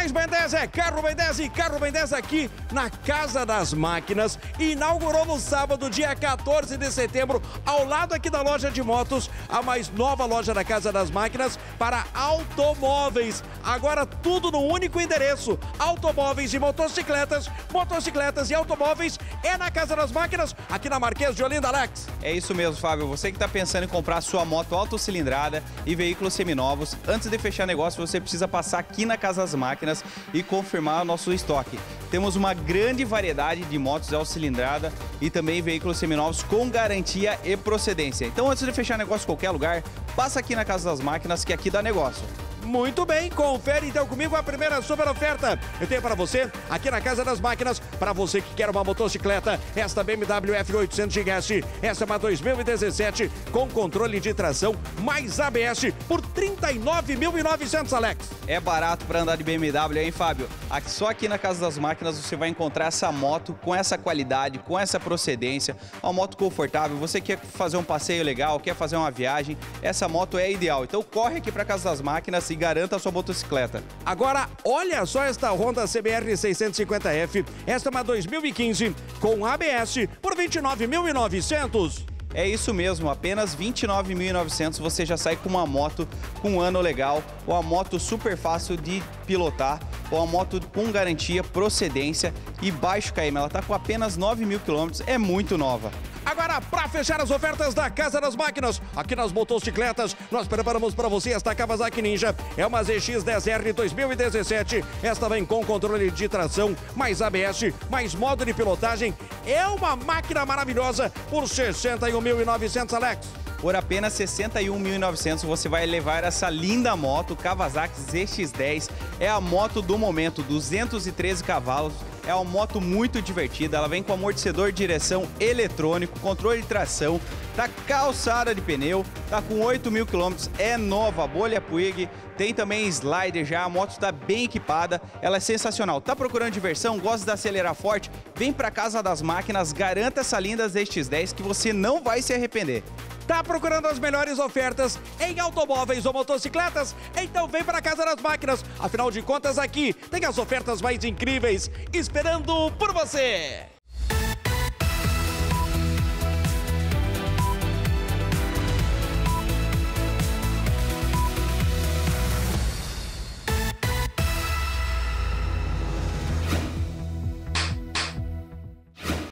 Rubens Ben 10 é Carro Ben 10 e Carro Ben 10 aqui na Casa das Máquinas. Inaugurou no sábado, dia 14 de setembro, ao lado aqui da loja de motos, a mais nova loja da Casa das Máquinas para automóveis. Agora tudo no único endereço: automóveis e motocicletas, motocicletas e automóveis é na Casa das Máquinas, aqui na Marquês de Olinda, Alex. É isso mesmo, Fábio. Você que está pensando em comprar sua moto autocilindrada e veículos seminovos, antes de fechar negócio, você precisa passar aqui na Casa das Máquinas e confirmar o nosso estoque. Temos uma grande variedade de motos autocilindrada e também veículos seminovos com garantia e procedência. Então, antes de fechar negócio em qualquer lugar, passa aqui na Casa das Máquinas que aqui dá negócio. Muito bem, confere então comigo a primeira super oferta. Eu tenho para você, aqui na Casa das Máquinas, para você que quer uma motocicleta, esta BMW F800 GS, essa é uma 2017 com controle de tração mais ABS por 39.900, Alex. É barato para andar de BMW, hein, Fábio? Aqui, só aqui na Casa das Máquinas você vai encontrar essa moto com essa qualidade, com essa procedência, uma moto confortável. Você quer fazer um passeio legal, quer fazer uma viagem, essa moto é ideal. Então corre aqui para Casa das Máquinas e garanta a sua motocicleta. Agora, olha só esta Honda CBR 650F. Esta uma 2015 com ABS por 29.900. É isso mesmo, apenas 29.900 você já sai com uma moto com um ano legal, uma moto super fácil de pilotar, ou uma moto com garantia, procedência e baixo KM. Ela está com apenas 9 mil quilômetros, é muito nova. Agora, para fechar as ofertas da Casa das Máquinas, aqui nas motocicletas, nós preparamos para você esta Kawasaki Ninja. É uma ZX-10R 2017. Esta vem com controle de tração, mais ABS, mais modo de pilotagem. É uma máquina maravilhosa por 61.900, Alex. Por apenas 61.900 você vai levar essa linda moto Kawasaki ZX-10. É a moto do momento, 213 cavalos. É uma moto muito divertida, ela vem com amortecedor de direção eletrônico, controle de tração, tá calçada de pneu, tá com 8 mil quilômetros, é nova, bolha Puig, tem também slider já, a moto está bem equipada, ela é sensacional. Tá procurando diversão, gosta de acelerar forte? Vem para Casa das Máquinas, garanta essa linda ZX-10 que você não vai se arrepender. Tá procurando as melhores ofertas em automóveis ou motocicletas? Então vem para Casa das Máquinas. Afinal de contas, aqui tem as ofertas mais incríveis esperando por você.